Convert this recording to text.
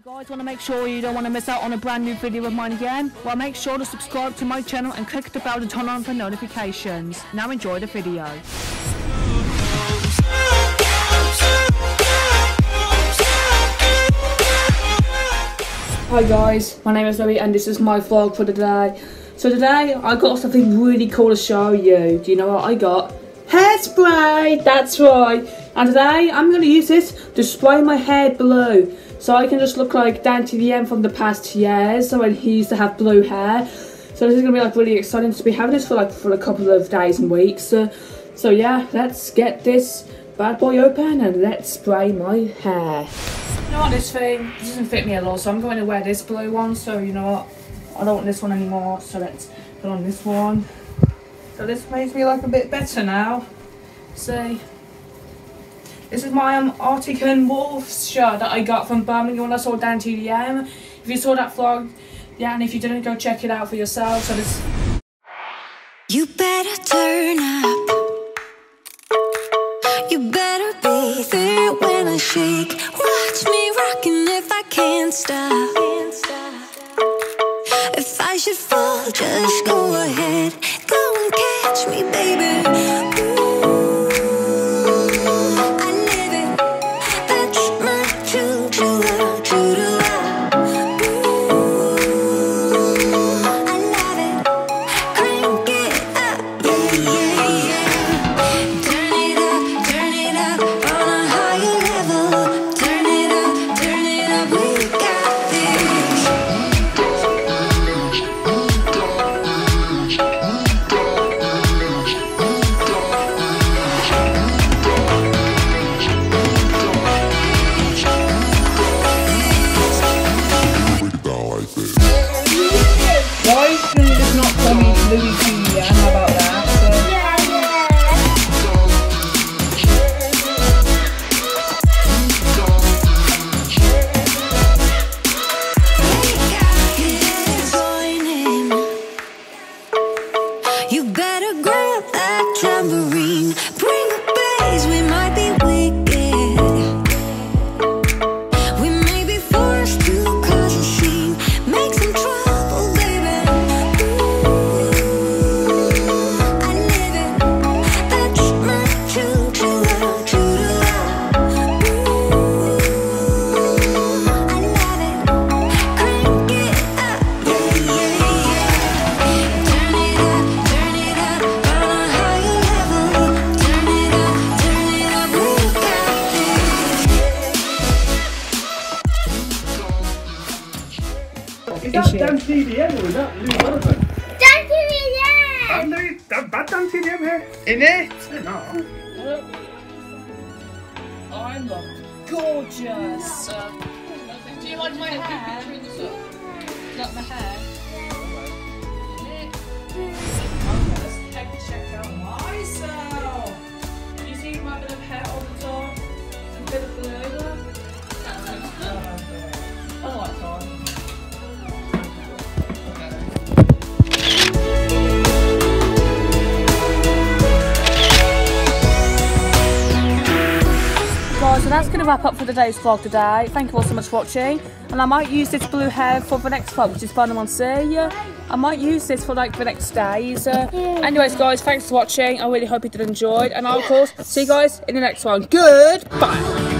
you guys want to make sure you don't want to miss out on a brand new video of mine again, well make sure to subscribe to my channel and click the bell to turn on for notifications. Now enjoy the video. Hi guys, my name is Zoe and this is my vlog for today. So today I got something really cool to show you. Do you know what I got? Hairspray! That's right. And today I'm going to use this to spray my hair blue. So I can just look like Dan TDM from the past years. So when he used to have blue hair. So this is going to be like really exciting to be having this for like for a couple of days and weeks. Uh, so yeah, let's get this bad boy open and let's spray my hair. You know what, this thing this doesn't fit me at all. So I'm going to wear this blue one. So you know what, I don't want this one anymore. So let's put on this one. So this makes me look a bit better now. See. This is my um, Arctic and Wolves shirt that I got from Birmingham when I saw Dan TDM. If you saw that vlog, yeah, and if you didn't, go check it out for yourself. So this. You better turn up. You better be there when I shake. Watch me rocking if I can't stop. If I should fall, just go ahead. Go and catch me, baby. Is that Dan TDM or is that Lou Donovan? Dan TDM! Dan Lou, Dan, bad Dan TDM here? Eh? In it? No. I look gorgeous. do you like my hair? Not my hair? So that's going to wrap up for today's vlog today. Thank you all so much for watching. And I might use this blue hair for the next vlog, which is fun on Sea. I might use this for like the next days. Uh, anyways, guys, thanks for watching. I really hope you did enjoy. And I'll, of course, see you guys in the next one. Goodbye.